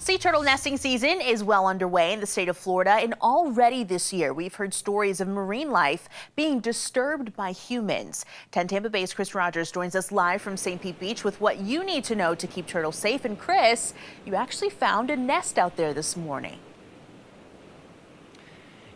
Sea turtle nesting season is well underway in the state of Florida, and already this year we've heard stories of marine life being disturbed by humans. 10 Tampa Bay's Chris Rogers joins us live from St. Pete Beach with what you need to know to keep turtles safe. And Chris, you actually found a nest out there this morning.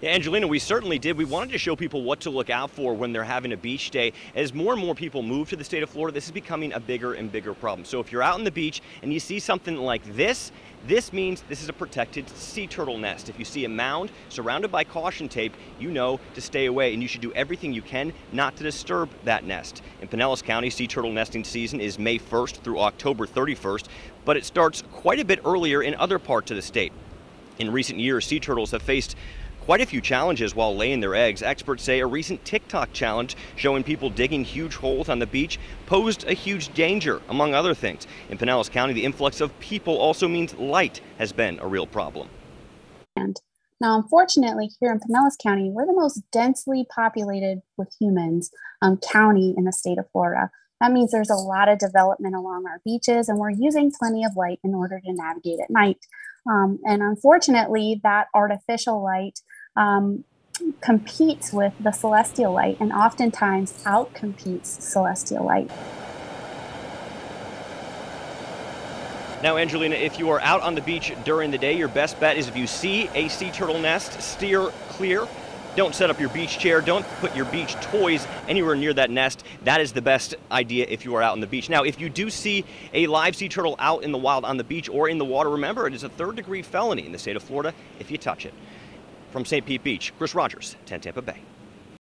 Yeah, Angelina, we certainly did. We wanted to show people what to look out for when they're having a beach day. As more and more people move to the state of Florida, this is becoming a bigger and bigger problem. So if you're out on the beach and you see something like this, this means this is a protected sea turtle nest. If you see a mound surrounded by caution tape, you know to stay away and you should do everything you can not to disturb that nest. In Pinellas County, sea turtle nesting season is May 1st through October 31st, but it starts quite a bit earlier in other parts of the state. In recent years, sea turtles have faced quite a few challenges while laying their eggs. Experts say a recent TikTok challenge showing people digging huge holes on the beach posed a huge danger, among other things. In Pinellas County, the influx of people also means light has been a real problem. Now, unfortunately, here in Pinellas County, we're the most densely populated with humans um, county in the state of Florida. That means there's a lot of development along our beaches, and we're using plenty of light in order to navigate at night. Um, and unfortunately, that artificial light um, competes with the celestial light and oftentimes outcompetes celestial light. Now, Angelina, if you are out on the beach during the day, your best bet is if you see a sea turtle nest, steer clear. Don't set up your beach chair. Don't put your beach toys anywhere near that nest. That is the best idea if you are out on the beach. Now, if you do see a live sea turtle out in the wild on the beach or in the water, remember it is a third degree felony in the state of Florida if you touch it. From St. Pete Beach, Chris Rogers, 10 Tampa Bay.